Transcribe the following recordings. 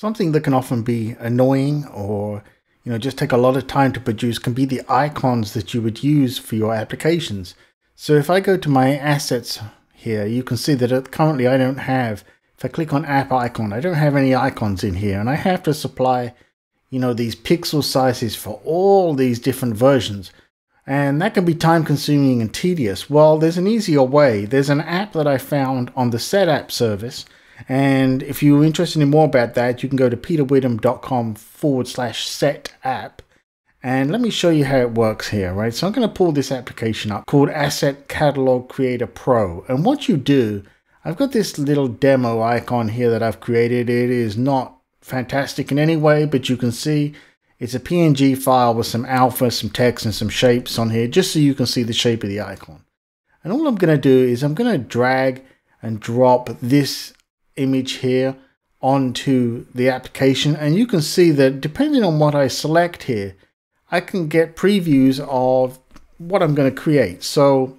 Something that can often be annoying or you know just take a lot of time to produce can be the icons that you would use for your applications. So if I go to my assets here, you can see that currently I don't have, if I click on app icon, I don't have any icons in here and I have to supply, you know, these pixel sizes for all these different versions. And that can be time consuming and tedious. Well, there's an easier way. There's an app that I found on the SetApp service and if you're interested in more about that, you can go to peterwitham.com forward slash set app. And let me show you how it works here, right? So I'm going to pull this application up called Asset Catalog Creator Pro. And what you do, I've got this little demo icon here that I've created. It is not fantastic in any way, but you can see it's a PNG file with some alpha, some text, and some shapes on here, just so you can see the shape of the icon. And all I'm going to do is I'm going to drag and drop this image here onto the application. And you can see that depending on what I select here I can get previews of what I'm going to create. So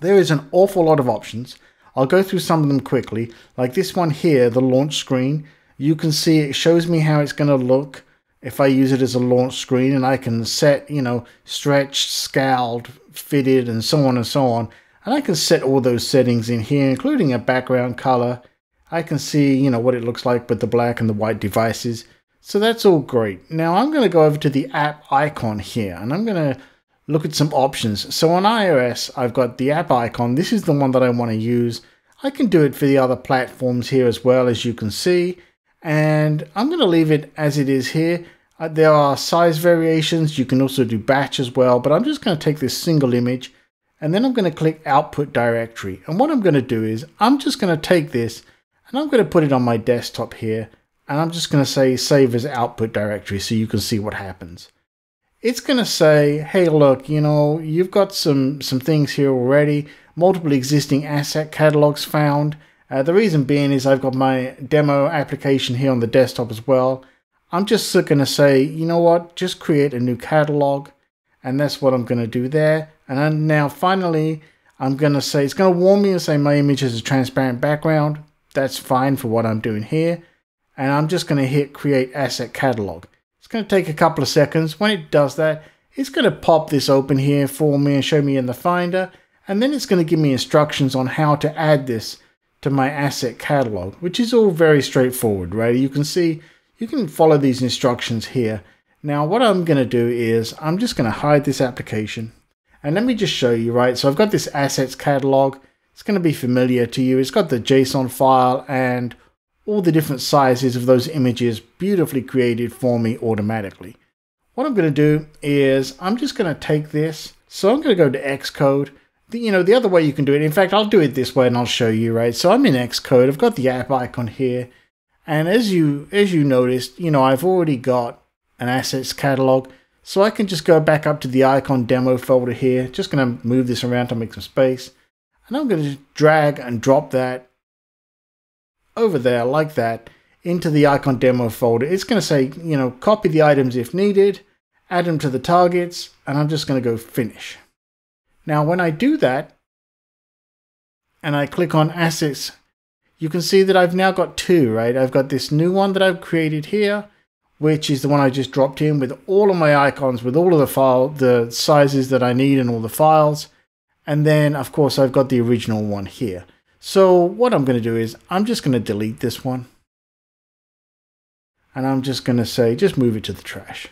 there is an awful lot of options. I'll go through some of them quickly. Like this one here the launch screen. You can see it shows me how it's going to look if I use it as a launch screen and I can set you know stretched scaled fitted and so on and so on. And I can set all those settings in here including a background color I can see, you know, what it looks like with the black and the white devices. So that's all great. Now I'm going to go over to the app icon here and I'm going to look at some options. So on iOS, I've got the app icon. This is the one that I want to use. I can do it for the other platforms here as well, as you can see. And I'm going to leave it as it is here. Uh, there are size variations. You can also do batch as well, but I'm just going to take this single image and then I'm going to click output directory. And what I'm going to do is I'm just going to take this and I'm going to put it on my desktop here and I'm just going to say save as output directory so you can see what happens. It's going to say, hey, look, you know, you've got some, some things here already, multiple existing asset catalogs found. Uh, the reason being is I've got my demo application here on the desktop as well. I'm just going to say, you know what, just create a new catalog. And that's what I'm going to do there. And now finally, I'm going to say, it's going to warn me and say my image has a transparent background that's fine for what I'm doing here. And I'm just going to hit create asset catalog. It's going to take a couple of seconds. When it does that, it's going to pop this open here for me and show me in the Finder. And then it's going to give me instructions on how to add this to my asset catalog, which is all very straightforward, right? You can see, you can follow these instructions here. Now, what I'm going to do is I'm just going to hide this application. And let me just show you, right? So I've got this assets catalog. It's going to be familiar to you. It's got the JSON file and all the different sizes of those images beautifully created for me automatically. What I'm going to do is I'm just going to take this. So I'm going to go to Xcode. The, you know, the other way you can do it, in fact, I'll do it this way and I'll show you, right? So I'm in Xcode. I've got the app icon here. And as you, as you noticed, you know, I've already got an assets catalog. So I can just go back up to the icon demo folder here. Just going to move this around to make some space. And I'm going to drag and drop that over there like that into the icon demo folder. It's going to say, you know, copy the items if needed, add them to the targets, and I'm just going to go finish. Now, when I do that, and I click on assets, you can see that I've now got two, right? I've got this new one that I've created here, which is the one I just dropped in with all of my icons, with all of the file, the sizes that I need and all the files. And then, of course, I've got the original one here. So what I'm going to do is I'm just going to delete this one. And I'm just going to say, just move it to the trash.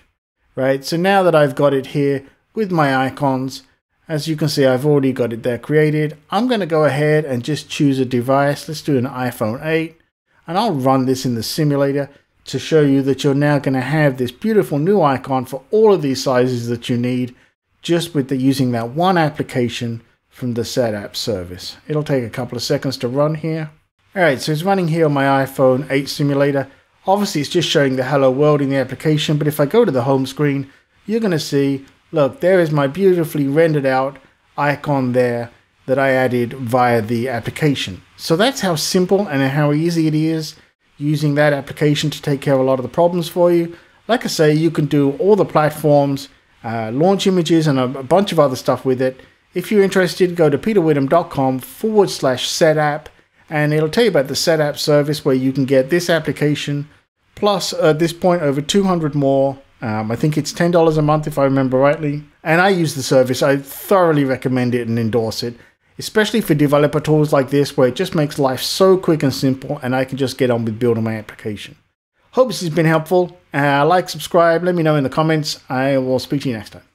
Right? So now that I've got it here with my icons, as you can see, I've already got it there created. I'm going to go ahead and just choose a device. Let's do an iPhone 8. And I'll run this in the simulator to show you that you're now going to have this beautiful new icon for all of these sizes that you need just with the, using that one application from the SetApp service. It'll take a couple of seconds to run here. Alright, so it's running here on my iPhone 8 simulator. Obviously it's just showing the hello world in the application, but if I go to the home screen, you're going to see, look, there is my beautifully rendered out icon there that I added via the application. So that's how simple and how easy it is using that application to take care of a lot of the problems for you. Like I say, you can do all the platforms, uh, launch images and a bunch of other stuff with it. If you're interested, go to peterwitham.com forward slash setapp and it'll tell you about the setapp service where you can get this application plus at this point over 200 more. Um, I think it's $10 a month if I remember rightly. And I use the service. I thoroughly recommend it and endorse it, especially for developer tools like this where it just makes life so quick and simple and I can just get on with building my application. Hope this has been helpful. Uh, like, subscribe, let me know in the comments. I will speak to you next time.